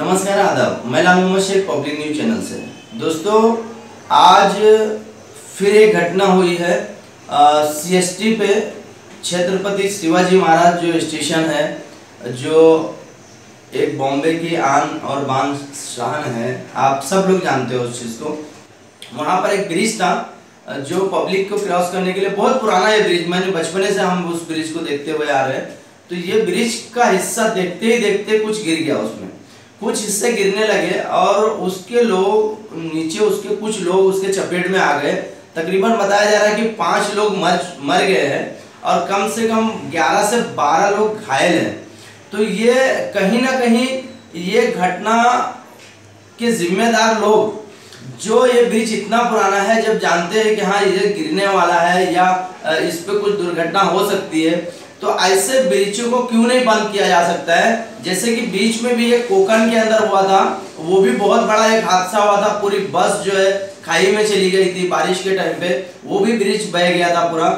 मैं Lal Mohammad Sheikh, public news channel से। दोस्तों, आज फिर एक घटना हुई है। सीएसटी पे छत्रपति शिवाजी महाराज जो स्टेशन है, जो एक बॉम्बे की आन और बान शान है, आप सब लोग जानते हो उस चीज़ को। वहाँ पर एक ब्रिज था, जो पब्लिक को क्रॉस करने के लिए बहुत पुराना है ब्रिज। मैंने बचपने से हम उस ब्रिज को देखते हुए आ रहे हैं। तो ये ब्रिज का हिस्सा देखते ही देखते कुछ गिर गया उसमें। कुछ हिस्से गिरने लगे और उसके लोग नीचे उसके कुछ लोग उसके चपेट में आ गए। तकरीबन बताया जा रहा है कि पाँच लोग मर मर गए हैं और कम से कम 11 से 12 लोग घायल हैं। तो ये कहीं ना कहीं ये घटना के जिम्मेदार लोग, जो ये ब्रिज इतना पुराना है, जब जानते हैं कि हाँ ये गिरने वाला है या इस पर कुछ दुर्घटना हो सकती है तो ऐसे ब्रिजों को क्यों नहीं बंद किया जा सकता है? जैसे कि बीच में भी एक कोकन के अंदर हुआ था वो भी बहुत बड़ा एक हादसा हुआ था। पूरी बस जो है खाई में चली गई थी बारिश के टाइम पे। वो भी ब्रिज बह गया था पूरा।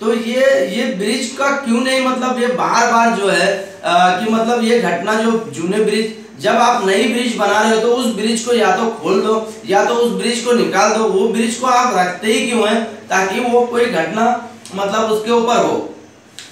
तो ये ये ब्रिज का क्यों नहीं मतलब ये बार बार जो है आ, कि मतलब ये घटना जो जूने ब्रिज जब आप नई ब्रिज बना रहे हो तो उस ब्रिज को या तो खोल दो या तो उस ब्रिज को निकाल दो। वो ब्रिज को आप रखते ही क्यों है? ताकि वो कोई घटना मतलब उसके ऊपर हो।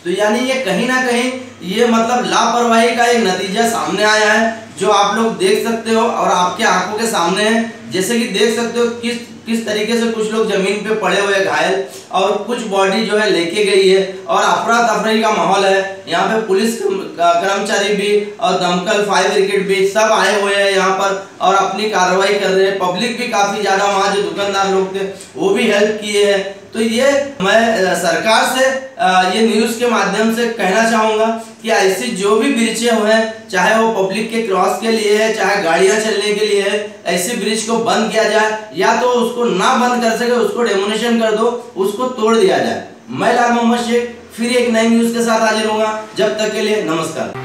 तो यानी ये कहीं ना कहीं ये मतलब लापरवाही का एक नतीजा सामने आया है, जो आप लोग देख सकते हो और आपके आँखों के सामने है। जैसे कि देख सकते हो किस किस तरीके से कुछ लोग ज़मीन पे पड़े हुए घायल और कुछ बॉडी जो है लेके गई है और अफरा तफरी का माहौल है। यहाँ पे पुलिस कर्मचारी भी और दमकल फायर ब्रिगेड भी सब आए हुए हैं यहाँ पर और अपनी कार्रवाई कर रहे हैं। पब्लिक भी काफ़ी ज़्यादा, वहाँ जो दुकानदार लोग थे, वो भी हेल्प किए हैं। तो ये मैं सरकार से ये न्यूज़ के माध्यम से कहना चाहूँगा कि ऐसी जो भी ब्रिजें हुए चाहे वो पब्लिक के क्रॉस के लिए है, चाहे गाड़ियाँ चलने के लिए है, ऐसे ब्रिज को बंद किया जाए, या तो उसको ना बंद कर सके, उसको डेमोनेशन कर दो, उसको तोड़ दिया जाए। मैं लाल मोहम्मद शेख, फिर एक नई न्यूज़ के साथ हाजिर होगा जब तक के लिए नमस्कार।